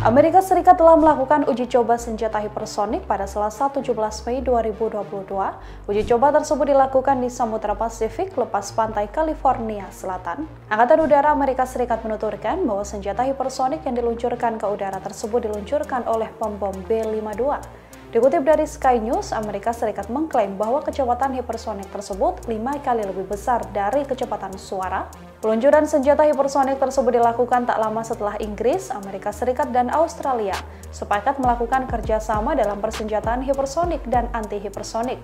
Amerika Serikat telah melakukan uji coba senjata hipersonik pada Selasa 17 Mei 2022. Uji coba tersebut dilakukan di Samudra Pasifik lepas pantai California Selatan. Angkatan Udara Amerika Serikat menuturkan bahwa senjata hipersonik yang diluncurkan ke udara tersebut diluncurkan oleh pembom B-52. Dikutip dari Sky News, Amerika Serikat mengklaim bahwa kecepatan hipersonik tersebut lima kali lebih besar dari kecepatan suara. Peluncuran senjata hipersonik tersebut dilakukan tak lama setelah Inggris, Amerika Serikat, dan Australia sepakat melakukan kerjasama dalam persenjataan hipersonik dan anti-hipersonik.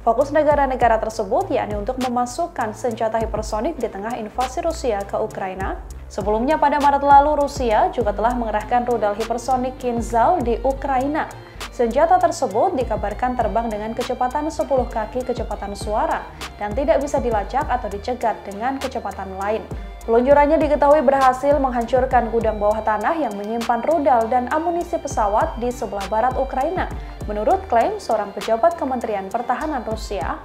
Fokus negara-negara tersebut yakni untuk memasukkan senjata hipersonik di tengah invasi Rusia ke Ukraina. Sebelumnya pada Maret lalu, Rusia juga telah mengerahkan rudal hipersonik Kinzhal di Ukraina Senjata tersebut dikabarkan terbang dengan kecepatan 10 kaki kecepatan suara dan tidak bisa dilacak atau dicegat dengan kecepatan lain. Peluncurannya diketahui berhasil menghancurkan gudang bawah tanah yang menyimpan rudal dan amunisi pesawat di sebelah barat Ukraina, menurut klaim seorang pejabat Kementerian Pertahanan Rusia.